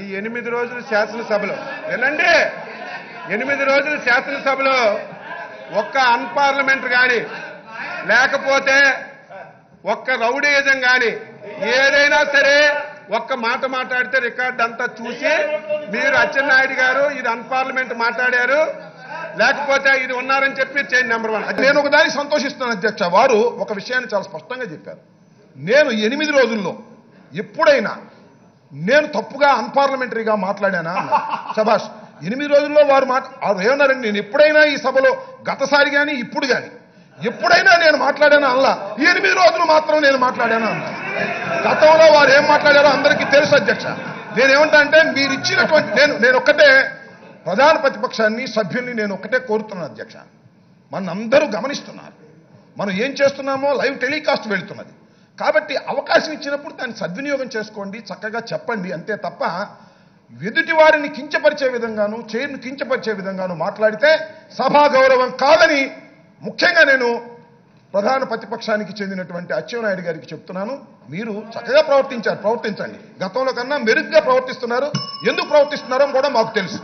ఈ ఎనిమిది రోజులు శాసనసభలో. వినండి ఎనిమిది రోజులు శాసనసభలో ఒక్క అన్పార్లమెంట్ కానీ లేకపోతే ఒక్క రౌడీయిజం కానీ ఏదైనా సరే ఒక్క మాట మాట్లాడితే రికార్డ్ అంతా చూసి మీరు అచ్చెన్నాయుడు గారు ఇది అన్పార్లమెంట్ మాట్లాడారు. లేకపోతే ఇది ఉన్నారని చెప్పి చేయండి నెంబర్ వన్. నేను ఒకదానికి సంతోషిస్తున్నాను అధ్యక్ష. వారు ఒక విషయాన్ని చాలా స్పష్టంగా చెప్పారు. నేను ఎనిమిది రోజుల్లో ఎప్పుడైనా నేను తప్పుగా అన్పార్లమెంటరీగా మాట్లాడానా సభాష్ ఎనిమిది రోజుల్లో వారు మాట ఏమన్నారండి నేను ఎప్పుడైనా ఈ సభలో గతసారి కానీ ఇప్పుడు కానీ ఎప్పుడైనా నేను మాట్లాడాను అల్లా ఎనిమిది రోజులు మాత్రం నేను మాట్లాడాను అన్న. గతంలో వారు ఏం మాట్లాడారో అందరికీ తెలుసు అధ్యక్ష. నేనేమంటా అంటే మీరు ఇచ్చినటువంటి నేను నేను ఒక్కటే ప్రధాన ప్రతిపక్షాన్ని సభ్యుల్ని నేను ఒక్కటే కోరుతున్నాను అధ్యక్ష. మన అందరూ గమనిస్తున్నారు. మనం ఏం చేస్తున్నామో లైవ్ టెలికాస్ట్ వెళ్తున్నది. కాబట్టి అవకాశం ఇచ్చినప్పుడు దాన్ని సద్వినియోగం చేసుకోండి చక్కగా చెప్పండి అంతే తప్ప ఎదుటి వారిని కించపరిచే విధంగాను చైర్ను కించపరిచే విధంగాను మాట్లాడితే సభా గౌరవం కాదని ముఖ్యంగా నేను ప్రధాన ప్రతిపక్షానికి చెందినటువంటి అచ్చెన్నాయుడు గారికి చెప్తున్నాను. మీరు చక్కగా ప్రవర్తించారు ప్రవర్తించండి. గతంలో కన్నా మెరుగ్గా ప్రవర్తిస్తున్నారు. ఎందుకు ప్రవర్తిస్తున్నారో కూడా మాకు తెలుసు.